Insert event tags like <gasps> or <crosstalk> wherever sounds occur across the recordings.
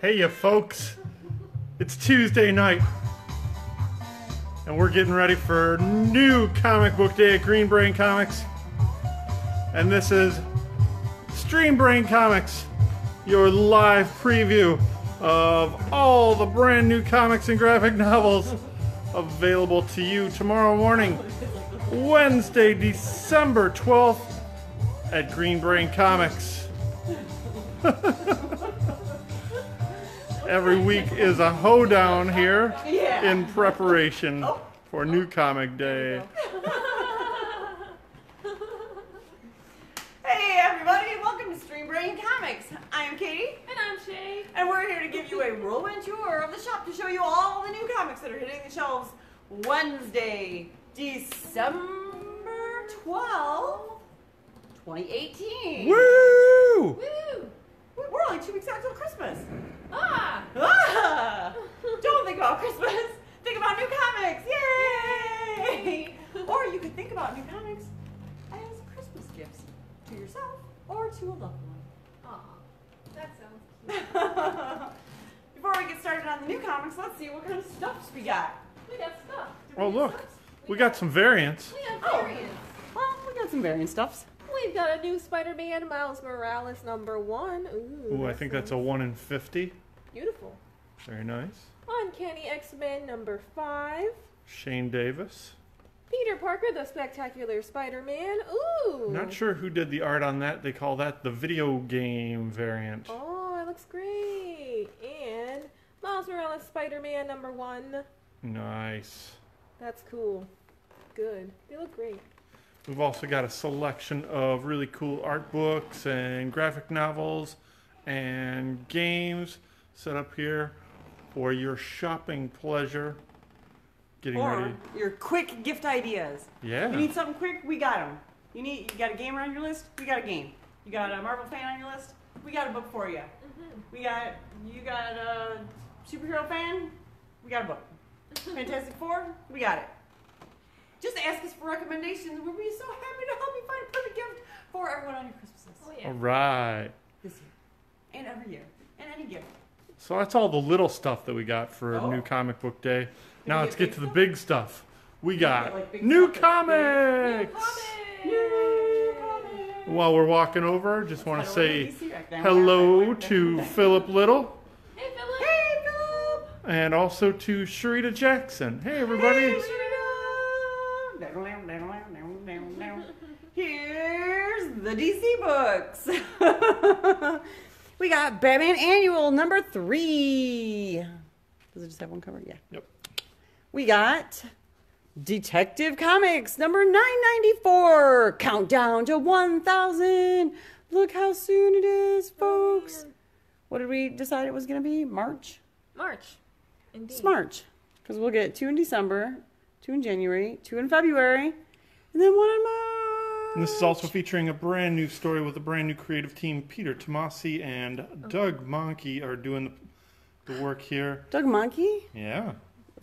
Hey, you folks. It's Tuesday night. And we're getting ready for new comic book day at Green Brain Comics. And this is Stream Brain Comics, your live preview of all the brand new comics and graphic novels available to you tomorrow morning, Wednesday, December 12th at Green Brain Comics. <laughs> Every week is a hoedown here Yeah. in preparation for New Comic Day. <laughs> Hey everybody, welcome to Stream Brain Comics. I am Katie, And I'm Shay. and we're here to give you a whirlwind tour of the shop to show you all the new comics that are hitting the shelves Wednesday, December 12th, 2018. Woo! Woo! We're only two weeks out till Christmas. Ah! Don't think about Christmas. Think about new comics. Yay! or you could think about new comics as Christmas gifts to yourself or to a loved one. Aw, that sounds <laughs> cute. Before we get started on the new comics, let's see what kind of stuffs we got. We got stuff. Do Oh, we look. have stuffs? We got some variants. We have Oh. variants. Well, we got some variant stuffs. We've got a new Spider-Man Miles Morales number one. Ooh, Ooh, I that think that's a 1 in 50. beautiful. Very nice. Uncanny X-Men number five. Shane Davis. Peter Parker, the Spectacular Spider-Man. Ooh. Not sure who did the art on that. They call that the video game variant. Oh, it looks great. And Miles Morales Spider-Man number one. Nice. That's cool. Good. They look great. We've also got a selection of really cool art books and graphic novels and games set up here for your shopping pleasure. Getting Or ready. your quick gift ideas. Yeah. You need something quick? We got them. You need you got a gamer on your list? We got a game. You got a Marvel fan on your list? We got a book for you. Mm-hmm. We got you got a superhero fan? We got a book. <laughs> Fantastic Four? We got it. Just ask us for recommendations. We'll be so happy to help you find a perfect gift for everyone on your Christmas list Oh yeah. right. this year and every year and any gift. So that's all the little stuff that we got for Oh. New Comic Book Day. Now let's get to the big stuff. We got like, new stuff that's big. comics. New comics. While we're walking over, just want to say DC right now. hello to Philip Little Hey, Philip. Hey, Philip. and also to Sharita Jackson. Hey, everybody. <laughs> Here's the DC books. <laughs> we got Batman Annual number three. Does it just have one cover? Yeah. Yep. We got Detective Comics number 994. Countdown to 1,000. Look how soon it is, folks. What did we decide it was going to be? March? March. Indeed. It's March. Because we'll get two in December, two in January, two in February, and then one in March. And this is also featuring a brand new story with a brand new creative team. Peter Tomasi and oh. Doug Mahnke are doing the, the work here. Doug Mahnke Yeah.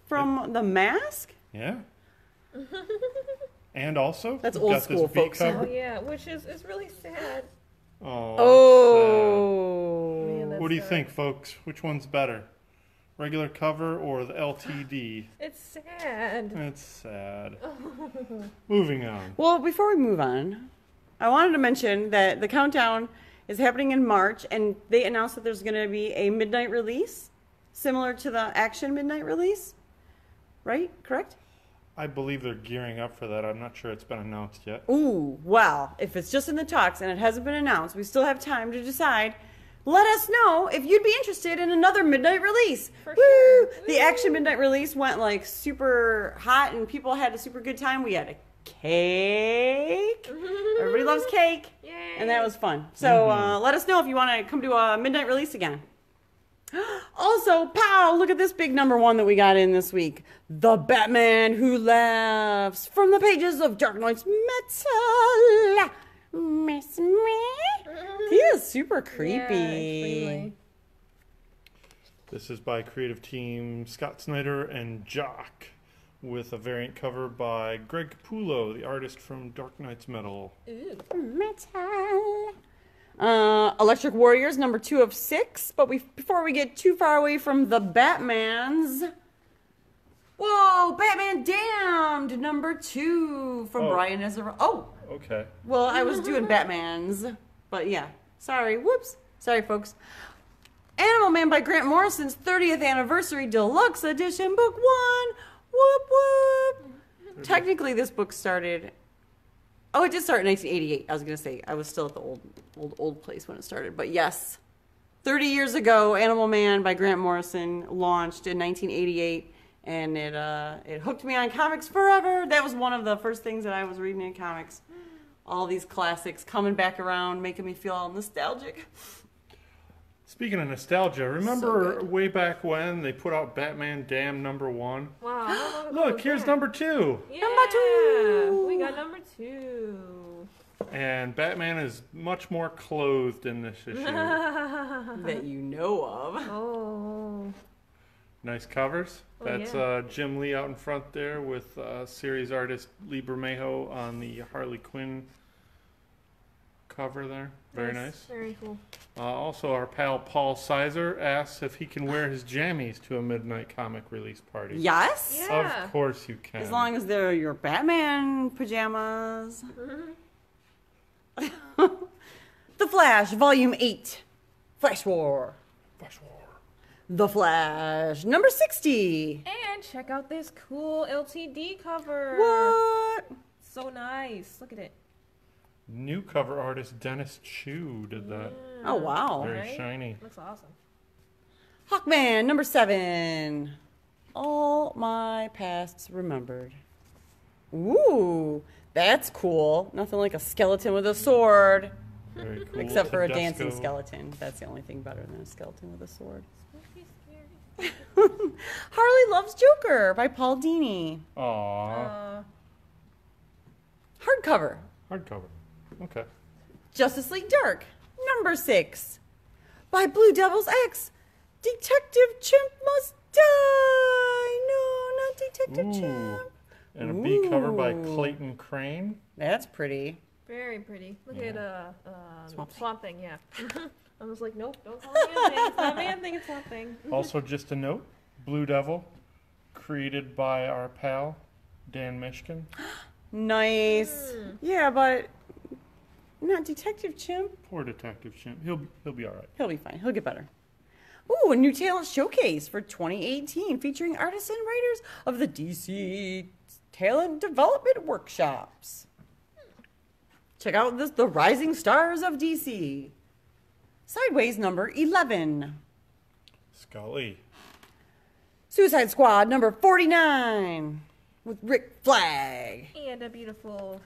From The Mask? Yeah. <laughs> And also, That's we've old got school, V folks. Oh yeah, which is is really sad. Oh. Oh. Sad. that's What do you sad. think, folks? Which one's better? Regular cover or the LTD? <laughs> It's sad. It's sad. <laughs> Oh. Moving on. Well, before we move on, I wanted to mention that the countdown is happening in March, and they announced that there's going to be a midnight release, similar to the Action midnight release. Right? Correct? I believe they're gearing up for that. I'm not sure it's been announced yet. Ooh, well, if it's just in the talks and it hasn't been announced, we still have time to decide. Let us know if you'd be interested in another midnight release. For Woo! sure. The action midnight release went like super hot and people had a super good time. We had a cake. <laughs> Everybody loves cake. Yay. And that was fun. So uh, let us know if you want to come to a midnight release again. Also, pow, look at this big number one that we got in this week. The Batman Who Laughs from the pages of Dark Nights Metal. Miss me? He is super creepy. Yeah. This is by creative team Scott Snyder and Jock, with a variant cover by Greg Capullo, the artist from Dark Nights Metal. Ooh. Metal. Uh, Electric Warriors, number two of six. But we, before we get too far away from the Batmans, whoa, Batman Damned, number two from Oh. Brian Azzarello. Oh, Okay. well, I was doing Batman's, but yeah, sorry, whoops, sorry, folks. Animal Man by Grant Morrison's 30th anniversary deluxe edition, book one. Whoop whoop. Technically, this book started. Oh, it did start in 1988. I was gonna say I was still at the old, old, old place when it started, but yes, 30 years ago, Animal Man by Grant Morrison launched in 1988, and it uh, it hooked me on comics forever. That was one of the first things that I was reading in comics. All these classics coming back around, making me feel all nostalgic. Speaking of nostalgia, remember good. way back when they put out Batman Damned number one? Wow. how long ago Look, here's that? number two. Yeah, Number two. We got number two. And Batman is much more clothed in this issue. <laughs> that you know of. Oh. nice covers. Oh, That's yeah. uh, Jim Lee out in front there with uh, series artist Lee Bermejo on the Harley Quinn cover there. Very nice. Very cool. Uh, also, our pal Paul Sizer asks if he can wear his jammies to a midnight comic release party. Yes, Yeah. Of course you can. as long as they're your Batman pajamas. <laughs> the Flash, Volume Eight, Flash War. Flash War. The Flash, number sixty. And check out this cool LTD cover. What? So nice. Look at it. New cover artist Derrick Chew did that. Oh wow. Very Right? shiny. Looks awesome. Hawkman, number seven. All my pasts remembered. Ooh, that's cool. Nothing like a skeleton with a sword. Very cool. Except for a dancing skeleton. That's the only thing better than a skeleton with a sword. <laughs> Harley Loves Joker by Paul Dini. Aw. Uh, Hardcover. Hardcover. Okay. Justice League Dark, number six. By Blue Devils X. Detective Chimp must die. No, not Detective Ooh. Chimp. And a B cover by Clayton Crain. That's pretty. very pretty. Look Yeah. at uh, uh Swamp Swamp, Thing. Thing. Yeah. <laughs> I was like, nope, don't call me Man Thing. It's not Man Thing. It's Swamp Thing. <laughs> Also, just a note Blue Devil, created by our pal, Dan Mishkin. <gasps> Nice. Yeah, but not Detective Chimp. Poor Detective Chimp. He'll, he'll be alright. He'll be fine. He'll get better. Ooh, a new talent showcase for 2018 featuring artists and writers of the DC Talent Development Workshops. Check out this the Rising Stars of DC. Sideways number 11. Scully. Suicide Squad number 49 with Rick Flag. And a beautiful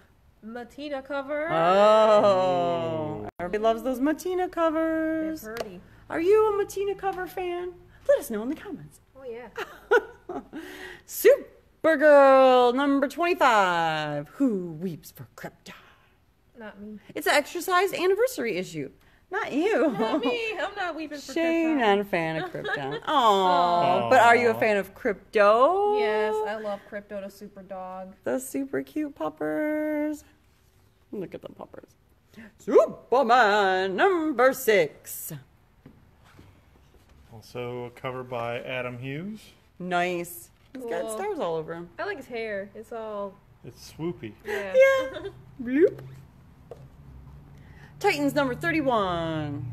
Mattina cover. Oh, everybody loves those Mattina They're covers. pretty. Are you a Mattina cover fan? Let us know in the comments. Oh yeah. <laughs> Supergirl number 25. Who weeps for Krypton? Not me. It's an exercise anniversary issue. Not you. Not me. I'm not <laughs> weeping for Shane, Krypton. not a fan of Krypton. <laughs> Aww. But are you a fan of Krypto? Yes, I love Krypto to Super Dog. The super cute puppers. Look at the poppers. Superman number six. Also, a cover by Adam Hughes. Nice. He's got stars all over him. I like his hair. It's all It's swoopy. yeah. Yeah. <laughs> Bloop. Titans number 31.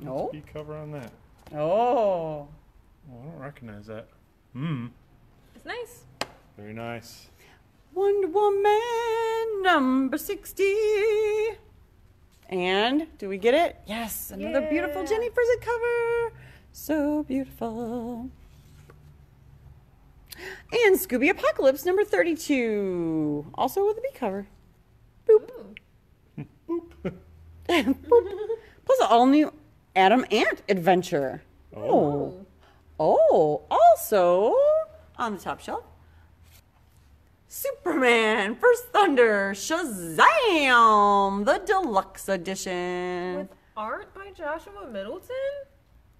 No. B cover on that. Oh. Oh, I don't recognize that. Hmm. It's nice. Very nice. Wonder Woman number 60. And do we get it? Yes, another beautiful Jenny Frison cover. So beautiful. And Scooby Apocalypse number 32. Also with a B cover. Boop. Ooh. Boop. <laughs> Plus an all new Atom Ant adventure. Oh. oh. Oh, also on the top shelf. Superman First Thunder Shazam, the deluxe edition. With art by Joshua Middleton.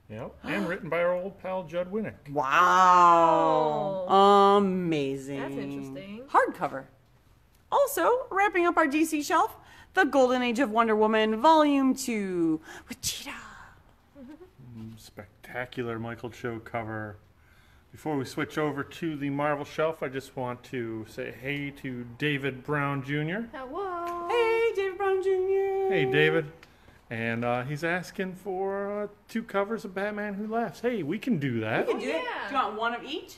Yep. And written by our old pal Judd Winick. Wow. Amazing. That's interesting. Hardcover. Also, wrapping up our DC shelf, The Golden Age of Wonder Woman, Volume 2, with Cheetah. Mm, spectacular Michael Cho cover. Before we switch over to the Marvel shelf, I just want to say hey to David Brown Jr. Hello. Hey, David Brown Jr. Hey, David. And uh, he's asking for uh, two covers of Batman Who Laughs. Hey, we can do that. We can do it. yeah. Do you want one of each?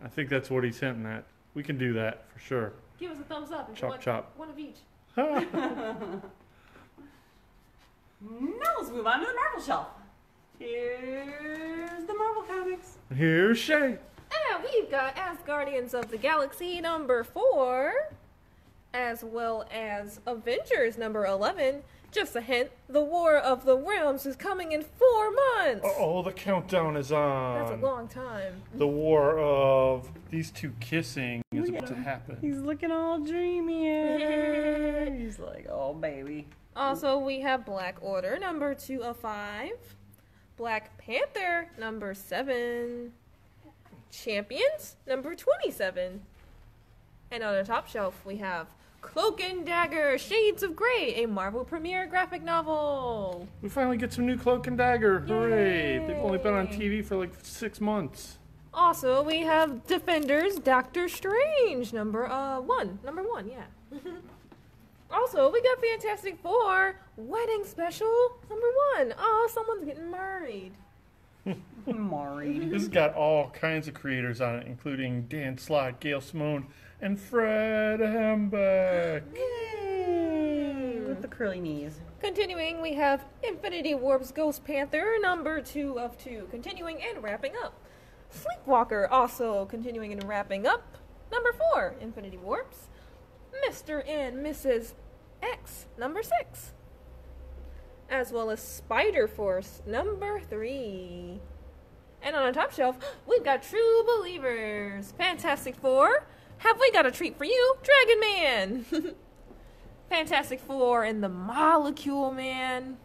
I think that's what he's hinting at. We can do that for sure. Give us a thumbs up. if you Chop, want chop. One of each. <laughs> Now let's move on to the Marvel shelf. Here's the Marvel comics. Here's Shay. And we've got As Guardians of the Galaxy number four, as well as Avengers number 11. Just a hint, the War of the Realms is coming in four months. Oh, the countdown is on. That's a long time. The war of these two kissing is about to happen. He's looking all dreamy. <laughs> He's like, oh, baby. Also, we have Black Order number two of five, Black Panther number seven, Champions number 27. And on the top shelf, we have Cloak and Dagger Shades of Grey, a Marvel premiere graphic novel. We finally get some new Cloak and Dagger. Hooray! They've only been on TV for like six months. Also, we have Defenders Doctor Strange number uh one. Number one, yeah. <laughs> also, we got Fantastic Four Wedding Special number one. Oh, someone's getting married. <laughs> married. This has got all kinds of creators on it, including Dan Slott, Gail Simone, and Fred Hembeck. <gasps> Yay! With the curly knees. Continuing, we have Infinity Warp's Ghost Panther, number two of two. Continuing and wrapping up. Sleepwalker, also continuing and wrapping up. Number four, Infinity Warps. Mr. and Mrs. X, number six. As well as Spider Force, number three. And on the top shelf, <gasps> we've got True Believers, Fantastic Four. Have we got a treat for you? Dragon Man! <laughs> Fantastic Four and the Molecule Man.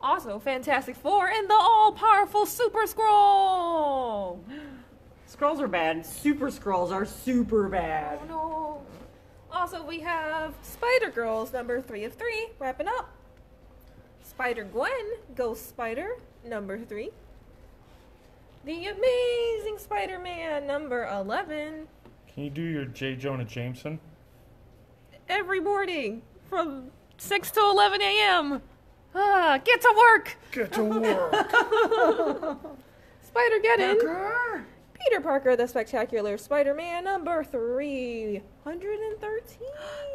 Also, Fantastic Four and the all powerful Super Skrull. <gasps> Skrulls are bad. Super Skrulls are super bad. Oh no. Also, we have Spider Girls number three of three, wrapping up. Spider Gwen, Ghost Spider, number three. The Amazing Spider Man, number 11. Can you do your J. Jonah Jameson? Every morning from 6 to 11 a.m. Ah, get to work! Get to work. <laughs> Spider get Geddon. Peter Parker, the Spectacular Spider Man, number 313. 313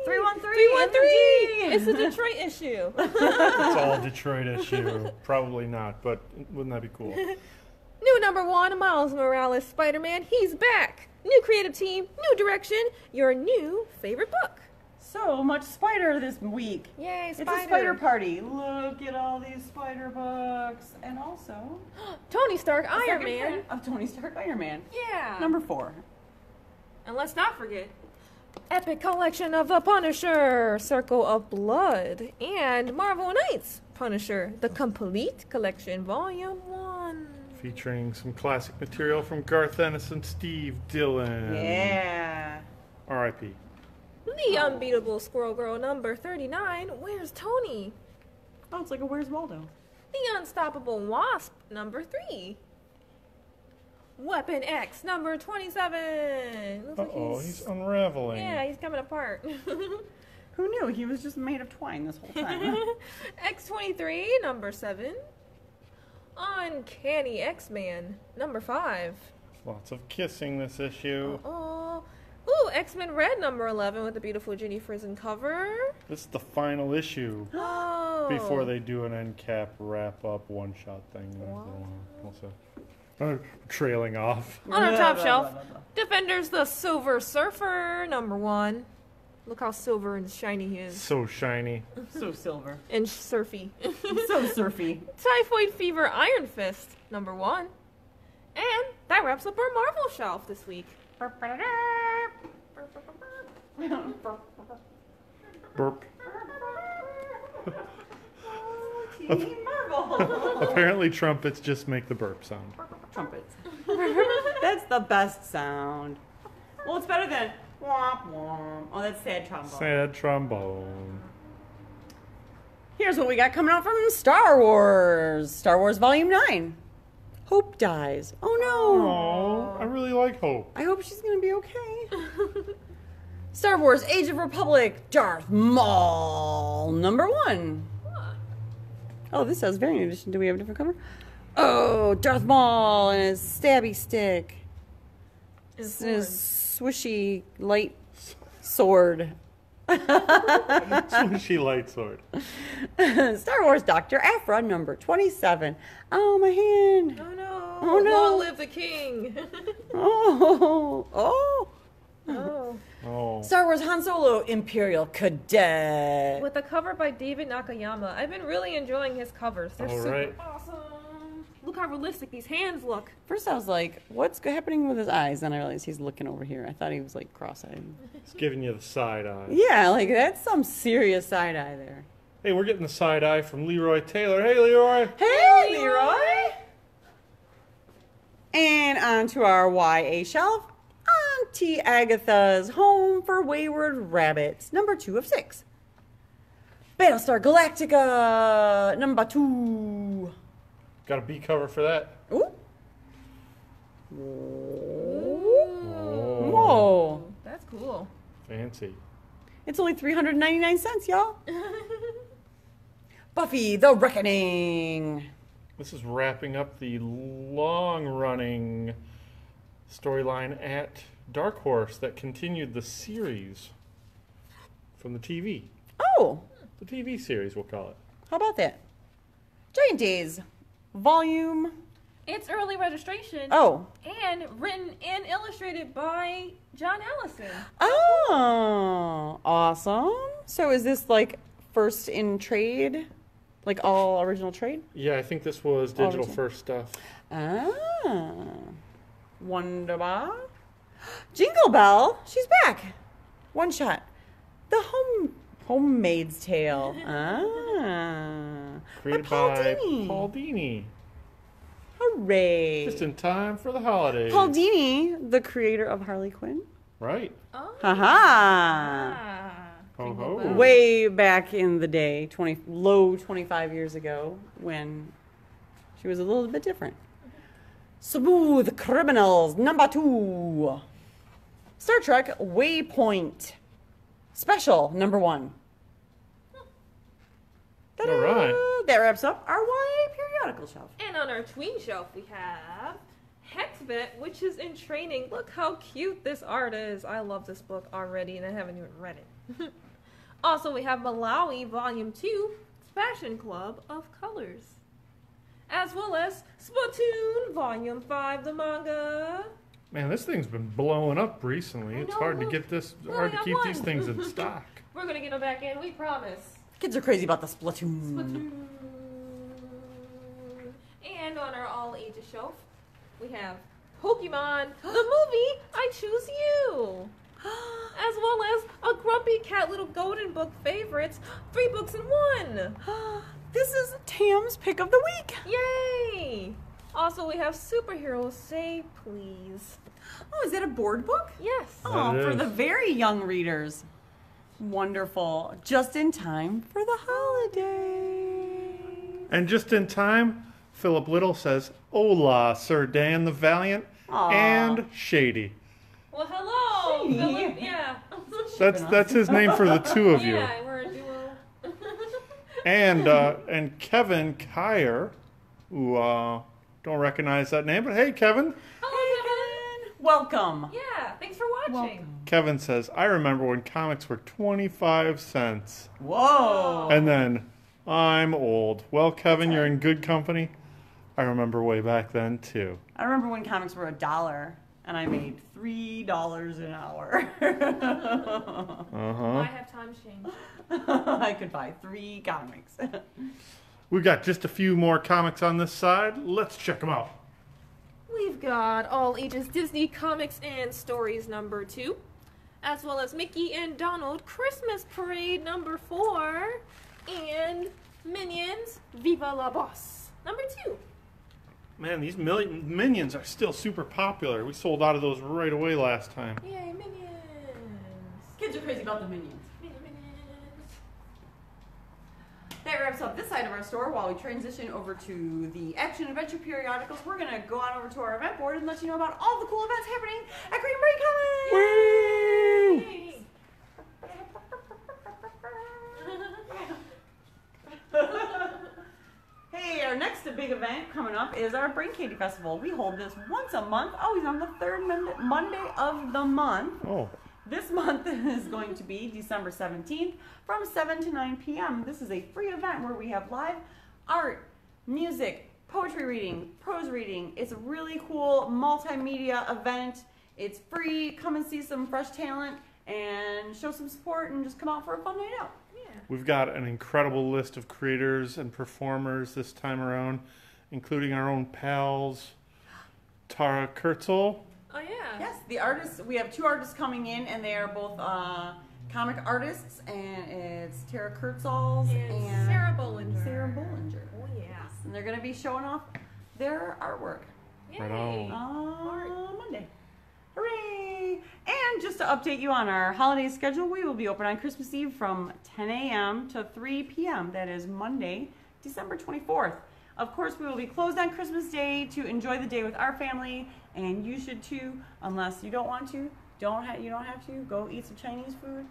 313! It's a Detroit issue. <laughs> it's all Detroit issue. Probably not, but wouldn't that be cool? <laughs> New number one, Miles Morales Spider Man. He's back. New creative team, new direction, your new favorite book. So much spider this week. Yay, spider. It's a spider party. Look at all these spider books. And also, <gasps> Tony Stark, Iron Man. of Tony Stark Iron Man. Yeah. Number four. And let's not forget Epic Collection of the Punisher, Circle of Blood, and Marvel Knights Punisher, the Complete Collection, Volume 1. Featuring some classic material from Garth Ennis and Steve Dillon. Yeah. R.I.P. The Unbeatable Squirrel Girl number 39, Where's Tony? Oh, it's like a Where's Waldo? The Unstoppable Wasp number 3. Weapon X number 27. Looks Uh like oh, he's unraveling. Yeah, he's coming apart. <laughs> Who knew? He was just made of twine this whole time. <laughs> X23, number 7. Uncanny X Man, number 5. Lots of kissing this issue. Oh. Ooh, X Men Red, number 11, with the beautiful Jenny Frison cover. This is the final issue <gasps> Oh. before they do an end cap wrap up one shot thing. Wow. Also, uh, trailing off. <laughs> On our top shelf. Defenders the Silver Surfer, number 1. Look how silver and shiny he is. So shiny. <laughs> So silver. And surfy. <laughs> So surfy. Typhoid Fever Iron Fist, number 1. And that wraps up our Marvel shelf this week. Burp. Team Marvel. Apparently, trumpets just make the burp sound. Trumpets. <laughs> That's the best sound. Well, it's better than. Womp womp. Oh, that's sad trombone. Sad trombone. Here's what we got coming out from Star Wars. Star Wars Volume 9. Hope dies. Oh no. Oh, I really like Hope. I hope she's gonna be okay. <laughs> Star Wars Age of Republic Darth Maul number one. Oh, this has variant edition. Do we have a different cover? Oh, Darth Maul and his stabby stick. His his swishy light sword. Swishy light sword. Star Wars Dr. Aphra number 27. Oh, my hand. Oh no! Oh, no. Long live the king! <laughs> Oh, oh. oh. Oh. Star Wars Han Solo Imperial Cadet. With a cover by David Nakayama. I've been really enjoying his covers. They're All super right. awesome. Look how realistic these hands look. First, I was like, what's happening with his eyes? Then I realized he's looking over here. I thought he was like cross eyed. He's giving you the side eye. Yeah, like that's some serious side eye there. Hey, we're getting the side eye from Leroy Taylor. Hey, Leroy. Hey, Leroy! And on to our YA shelf Auntie Agatha's Home for Wayward Rabbits, number two of six. Battlestar Galactica, number two. Got a B cover for that. Ooh. Oh, Whoa. That's cool. fancy. It's only 399 cents, y'all. <laughs> Buffy the Reckoning. This is wrapping up the long-running storyline at Dark Horse that continued the series from the TV. Oh, The TV series, we'll call it. how about that? Giant Days, volume. It's early registration. Oh. And written and illustrated by John Allison. Oh, awesome. So is this like first in trade? Like all original trade? Yeah, I think this was digital Original. first stuff. Ah. Wonderbar. <gasps> Jingle Belle, she's back. One shot. The home homemaid's tale. Ah. Created Paul by Dini. Paul Dini. Hooray. Just in time for the holidays. Paul Dini, the creator of Harley Quinn. Right. Oh. Haha. Ah. Ho ho. Way back in the day, 20 low 25 years ago when she was a little bit different. Smooth Criminals number 2. Star Trek Waypoint Special number 1. Ta-da! All right. That wraps up our YA periodical shelf. And on our tween shelf, we have Hexvet, which is in training. Look how cute this art is. I love this book already, and I haven't even read it. <laughs> also, we have Malawi Volume 2, Fashion Club of Colors. As well as Splatoon Volume 5, the manga. Man, this thing's been blowing up recently. I It's know, hard to get this Look, hard to got keep these things in <laughs> stock. We're gonna get them back in, we promise. Kids are crazy about the Splatoon. Splatoon. And on our all ages shelf, we have Pokemon, <gasps> the movie I Choose You. <gasps> As well as a Grumpy Cat Little Golden Book favorites, three books in one. <gasps> this is Tam's pick of the week. Yay! Also, we have Superheroes Say Please. Oh, is that a board book? Yes. Oh, for the very young readers. Wonderful. Just in time for the holiday. And just in time, Philip Little says, Hola, Sir Dan the Valiant Aw. and Shady. Well, hello, Hey. Philip. Yeah. <laughs> That's that's his name for the two of you. <laughs> yeah, we're a duo. <laughs> And uh, and Kevin Kyer, who uh, don't recognize that name, but hey, Kevin. Hello, Kevin. Welcome. Yeah, thanks for watching. Kevin says, I remember when comics were 25 cents. Whoa. And then, I'm old. Well, Kevin, you're in good company. I remember way back then, too. I remember when comics were a dollar and I made three dollars an hour. <laughs> uh-huh. I have time change. <laughs> I could buy three comics. <laughs> We've got just a few more comics on this side. Let's check them out. We've got all ages Disney comics and stories number two, as well as Mickey and Donald Christmas Parade number four, and Minions Viva la Boss number two. Man, these million minions are still super popular. We sold out of those right away last time. Yay, Minions! Kids are crazy about the minions. That wraps up this side of our store while we transition over to the action adventure periodicals. We're going to go on over to our event board and let you know about all the cool events happening at Green Brain Comics. <laughs> Hey, our next big event coming up is our Brain Candy Festival. We hold this once a month, always on the third Monday of the month. Oh, This month <laughs> is going to be December 17th from 7 to 9 p.m. This is a free event where we have live art, music, poetry reading, prose reading. It's a really cool multimedia event. It's free. Come and see some fresh talent and show some support and just come out for a fun night out. Yeah. we've got an incredible list of creators and performers this time around, including our own pals, Tara Kurtzel. Oh yeah. Yes, the artists. We have two artists coming in, and they are both uh, comic artists, and it's Tara Kurtzels And, and, Sarah Bollinger. Sarah Bollinger. Oh yeah. And they're going to be showing off their artwork Right on. on Monday. Hooray! And just to update you on our holiday schedule, we will be open on Christmas Eve from 10 a.m. to 3 p.m. That is Monday, December 24th. Of course, we will be closed on Christmas Day to enjoy the day with our family, and you should too, unless you don't want to. Don't ha- you don't have to go eat some Chinese food.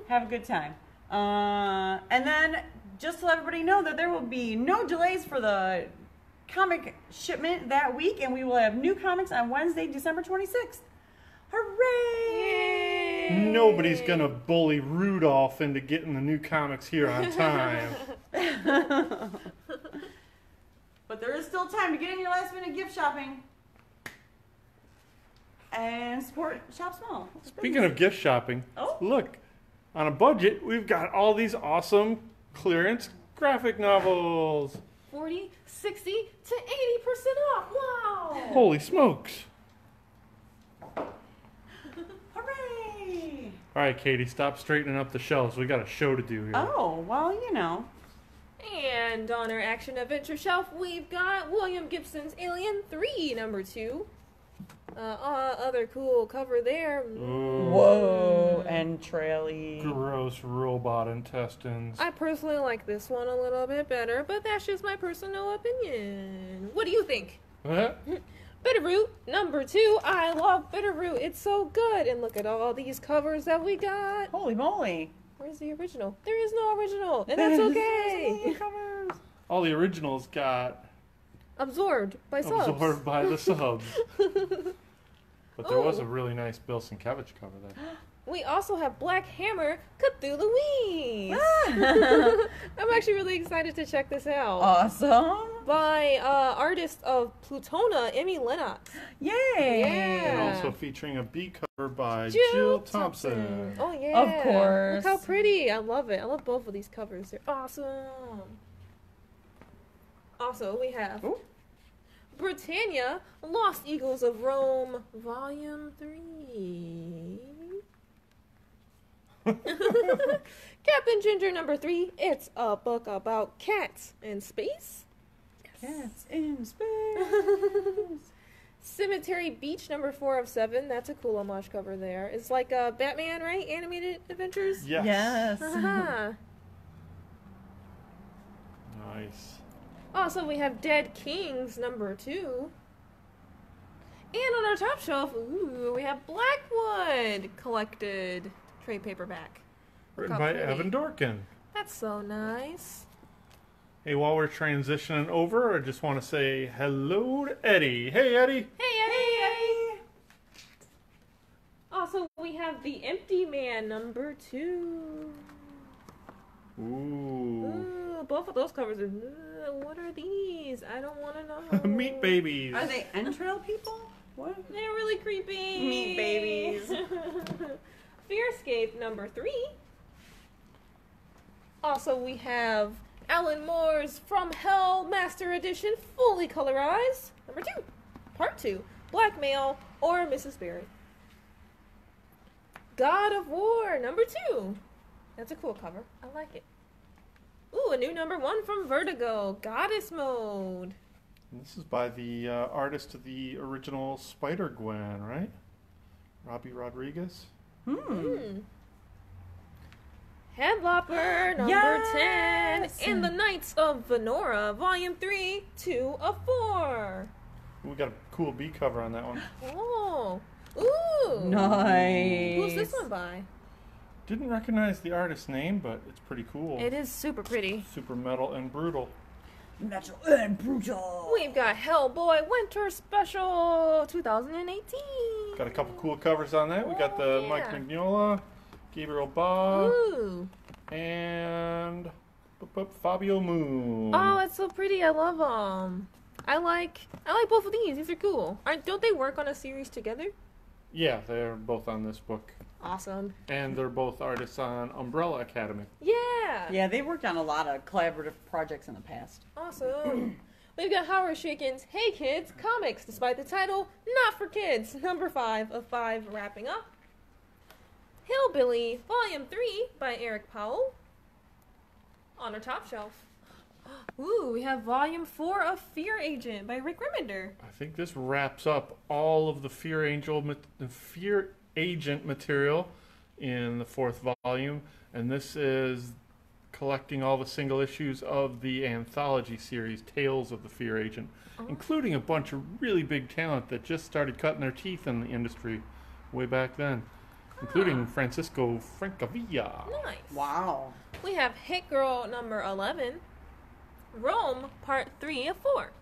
<laughs> Have a good time. Uh, and then just to let everybody know that there will be no delays for the comic shipment that week, and we will have new comics on Wednesday, December 26th. Hooray! Nobody's gonna bully Rudolph into getting the new comics here on time. <laughs> <laughs> But there is still time to get in your last minute gift shopping and support Shop Small. Speaking of gift shopping, Oh. look, on a budget, we've got all these awesome clearance graphic novels. 40, 60 to 80% off. Wow. Holy smokes! <laughs> Hooray! All right, Katie, stop straightening up the shelves. We got a show to do here. Oh, well, you know. And on our action adventure shelf, we've got William Gibson's Alien 3, number 2. Uh, uh, other cool cover there. Ooh, Whoa, and traily. gross robot intestines. I personally like this one a little bit better, but that's just my personal opinion. What do you think? Huh? <laughs> Bitterroot, number two. I love Bitterroot. It's so good. And look at all these covers that we got. Holy moly. Where's the original? There is no original, and that's okay. All the originals got Absorbed by subs. absorbed by the <laughs> subs. but there was a really nice Bill Sienkiewicz cover there. <gasps> We also have Black Hammer Cthu-Louise. Ah. <laughs> I'm actually really excited to check this out. awesome. By uh, artist of Plutona, Emi Lenox. Yay. And also featuring a B cover by Jill Jill, Thompson. Oh yeah. Of course. Look how pretty. I love it. I love both of these covers. They're awesome. Also, we have Ooh. Britannia Lost Eagles of Rome Volume 3. <laughs> Captain Ginger number 3. It's a book about cats in space. Cats in space. <laughs> Cemetery Beach number 4 of 7. That's a cool homage cover there. It's like uh, Batman, right? Animated adventures? Yes. yes. Uh-huh. <laughs> Nice. Also, we have Dead Kings number two. And on our top shelf, ooh, we have Blackwood collected trade paperback. Written by pretty. Evan Dorkin. That's so nice. Hey, while we're transitioning over, I just want to say hello to Eddie. Hey, Eddie. Hey, Eddie! Also, we have The Empty Man number two. Ooh. Ooh, both of those covers are. uh, what are these? I don't want to know. <laughs> Meat babies. Are they entrail people? What? They're really creepy. Meat babies. <laughs> Fearscape number three. Also, we have Alan Moore's From Hell Master Edition, fully colorized. Number two, part two, Blackmail or Mrs. Barrett. God of War number two. That's a cool cover. I like it. Ooh, a new number one from Vertigo, Goddess Mode. This is by the uh, artist of the original Spider Gwen, right? Robbi Rodriguez. Hmm. Hmm. Headlopper number Yes! 10 in the Knights of Venora, volume 3, 2 of 4. We got a cool B cover on that one. <gasps> Oh. Ooh. Nice. Who's this one by? Didn't recognize the artist's name, but it's pretty cool. It is super pretty. Super metal and brutal. Metal and brutal. We've got Hellboy Winter Special 2018. Got a couple cool covers on that. We got the Oh, Mike yeah. Mignola, Gabriel Ba, Ooh. and boop, boop, Fabio Moon. Oh, it's so pretty. I love them. I like I like both of these. These are cool. Aren't don't they work on a series together? Yeah, they're both on this book. Awesome. And they're both artists on Umbrella Academy. Yeah. Yeah, they worked on a lot of collaborative projects in the past. Awesome. <clears throat> We've got Howard Chaykin's Hey Kids Comics, despite the title, not for kids. Number five of five wrapping up. Hillbilly, Volume 3 by Eric Powell. On our top shelf. <gasps> Ooh, we have Volume 4 of Fear Agent by Rick Remender. I think this wraps up all of the Fear Angel, Fear Agent material in the fourth volume, and this is collecting all the single issues of the anthology series Tales of the Fear Agent, oh. including a bunch of really big talent that just started cutting their teeth in the industry way back then, including ah. Francisco Francavilla. Nice. Wow. We have Hit Girl number 11, Rome part 3 of 4.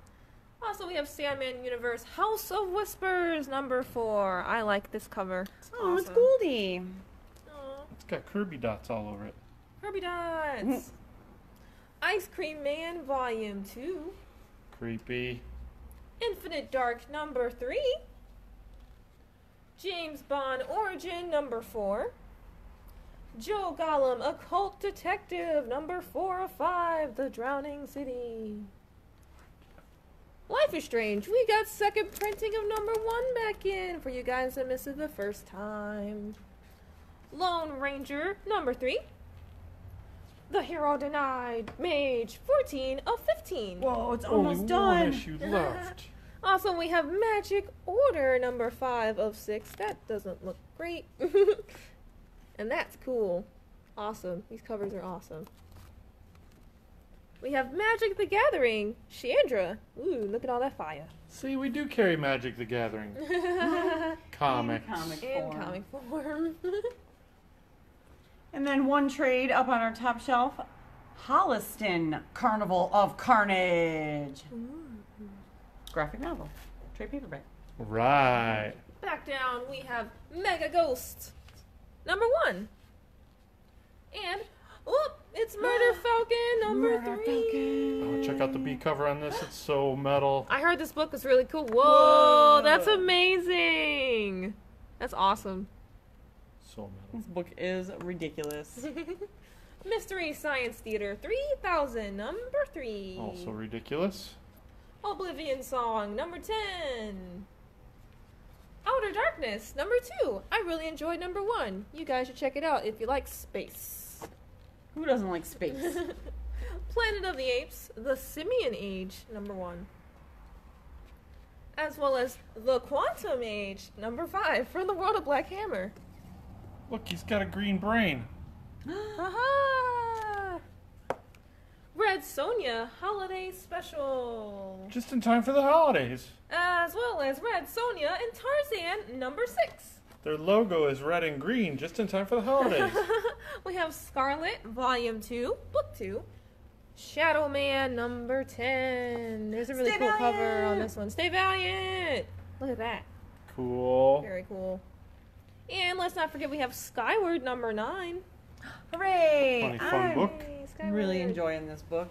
Also, we have Sandman Universe House of Whispers number 4. I like this cover. It's Oh, it's awesome. Gouldy. It's got Kirby dots all over it. Kirby Dots. <laughs> Ice Cream Man Volume 2. Creepy. Infinite Dark number 3. James Bond Origin number 4. Joe Golem Occult Detective number 4 of 5. The Drowning City. Life is Strange. We got second printing of number 1 back in for you guys that missed it the first time. Lone Ranger number 3. The Hero Denied Mage 14 of 15. Whoa, it's Only almost one done. issue left. <laughs> Also, we have Magic Order number 5 of 6. That doesn't look great. <laughs> and that's cool. Awesome. These covers are awesome. We have Magic the Gathering, Chandra. Ooh, look at all that fire. See, we do carry Magic the Gathering. <laughs> Comics. Comic In form. comic form. <laughs> And then one trade up on our top shelf Holliston Carnival of Carnage. Graphic novel. Trade paperback. Right. Back down, we have Mega Ghost number 1. And, oh, it's Murder Falcon number Murder 3. Oh, check out the B cover on this. It's so metal. I heard this book was really cool. Whoa, Whoa. that's amazing. That's awesome. So metal. This book is ridiculous. <laughs> Mystery Science Theater 3000, number 3. Also ridiculous. Oblivion Song, number 10. Outer Darkness, number 2. I really enjoyed number 1. You guys should check it out if you like space. Who doesn't like space? <laughs> Planet of the Apes, The Simian Age, number 1. As well as The Quantum Age, number 5, from the world of Black Hammer. Look, he's got a green brain. <gasps> Aha! Red Sonja Holiday Special. Just in time for the holidays. As well as Red Sonja and Tarzan number 6. Their logo is red and green, just in time for the holidays. <laughs> we have Scarlet Volume 2, Book 2. Shadow Man number 10. There's a really Stay cool cover on this one. Stay Valiant! Look at that. cool. Very cool. And let's not forget we have Skyward number 9. Hooray! Funny fun I'm book. Hey, really enjoying this book.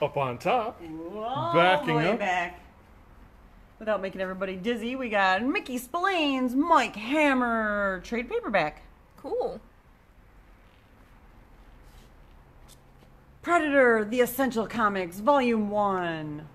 Up on top. All Backing way up. back. Without making everybody dizzy, we got Mickey Spillane's Mike Hammer trade paperback. Cool. Predator: The Essential Comics, Volume One,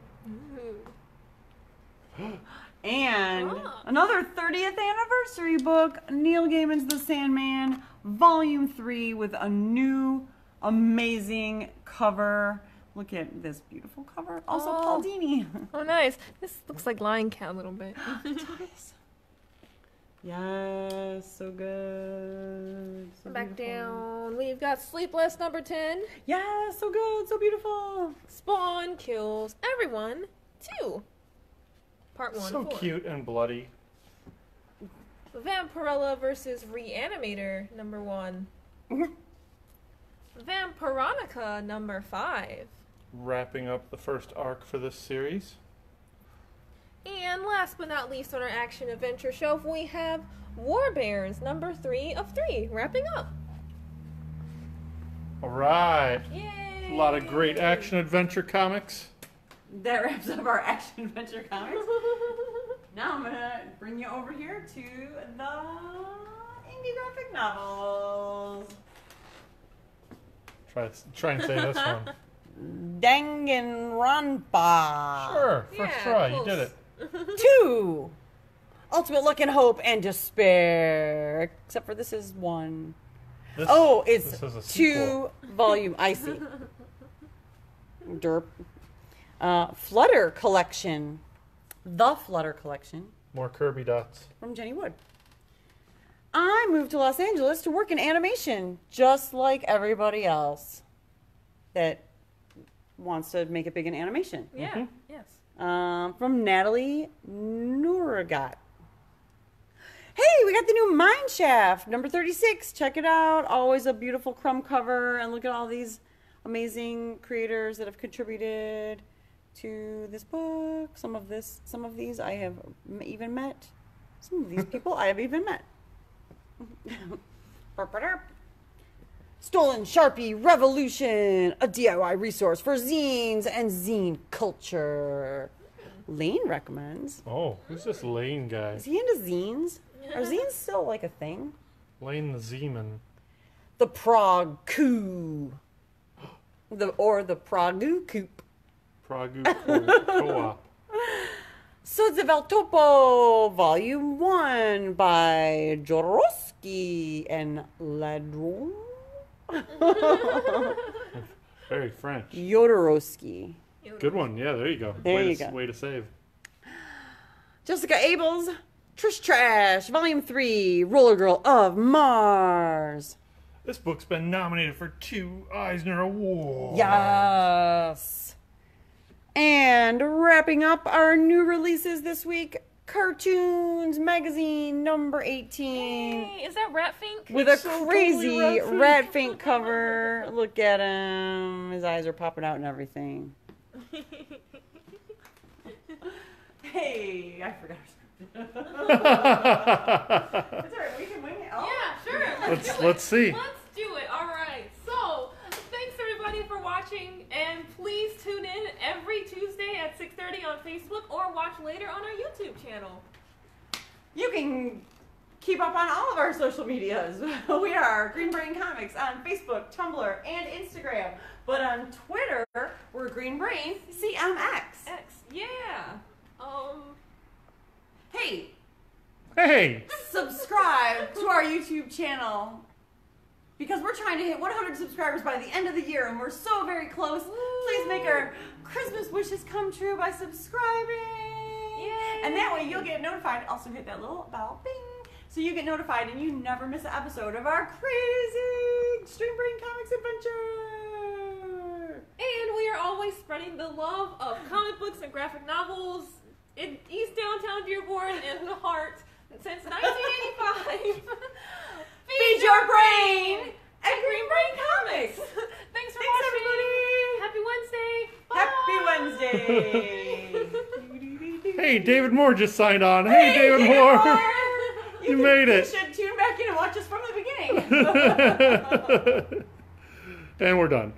and Ah. another 30th anniversary book, Neil Gaiman's The Sandman, Volume Three, with a new amazing cover. Look at this beautiful cover. Also, Oh. Paul Dini. <laughs> Oh, nice. This looks like Lion Cat a little bit. <gasps> Yes, so good. So Back beautiful. down. We've got Sleepless number 10. Yeah, so good, so beautiful. Spawn kills everyone. Two. Part one. So four. cute and bloody. Vampirella versus Reanimator number one. <laughs> Vampironica number five. Wrapping up the first arc for this series. And last but not least on our action adventure shelf, we have War Bears number three of three, wrapping up. All right. Yay! A lot of great action adventure comics. That wraps up our action adventure comics. <laughs> Now I'm gonna bring you over here to the indie graphic novels. Try try and say this one. <laughs> Danganronpa. Sure, first Yeah, try, you did it. Two. Ultimate Luck and Hope and Despair. Except for this is one. This, Oh, it's this is a two volume. I see. Derp. Uh, Flutter Collection. The Flutter Collection More Kirby dots. from Jenny Wood. I moved to Los Angeles to work in animation, just like everybody else that wants to make it big in animation. yeah, Mhm. yes. Um, from Natalie Nourigat. Hey, we got the new Mine Shaft, number 36. Check it out. Always a beautiful crumb cover. And look at all these amazing creators that have contributed to this book. Some of this, some of these I have even met. Some of these <laughs> people I have even met. <laughs> Burp, burp, burp. Stolen Sharpie Revolution, a DIY resource for zines and zine culture. Lane recommends. Oh, who's this Lane guy? Is he into zines? Are zines still like a thing? Lane the Zeman. The Prague Coup. The or the Prague <laughs> Coop. Prague Co- Co-op. Sons of El Topo, Volume 1 by Jodorowsky and Ladrönn. <laughs> Very French. Jodorowsky. Good one. Yeah, there you go. There way you to, go. Way to save. Jessica Abel's, Trish Trash, Volume 3, Roller Girl of Mars. This book's been nominated for two Eisner Awards. Yes. And wrapping up our new releases this week Cartoons Magazine number 18. Hey, is that Rat Fink? With a so totally crazy Rat Fink. rat fink cover. Look at him. His eyes are popping out and everything. <laughs> hey, I forgot. It's alright, we can wing it. Oh. Yeah, sure. Let's do it. let's see. Let's do it. All right. So, thanks everybody for watching, and please tune in every Tuesday at 6:30 on Facebook, or watch later on our YouTube channel. You can keep up on all of our social medias. <laughs> we are Green Brain Comics on Facebook, Tumblr, and Instagram. But on Twitter, we're Green Brain CMX. X. Yeah. Um. Hey, Hey, subscribe to our YouTube channel because we're trying to hit 100 subscribers by the end of the year and we're so very close. Please make our Christmas wishes come true by subscribing. Yay. And that way you'll get notified. Also hit that little bell, bing, so you get notified and you never miss an episode of our crazy Extreme Brain Comics adventure. And we are always spreading the love of comic books and graphic novels in East Downtown Dearborn and the heart since 1985. <laughs> Feed your brain at Green Brain Comics. <laughs> Thanks for Thanks, watching. everybody. Happy Wednesday. Happy Wednesday. <laughs> hey, David Moore just signed on. Hey, David Moore. <laughs> You can- made it. You should tune back in and watch us from the beginning. and we're done.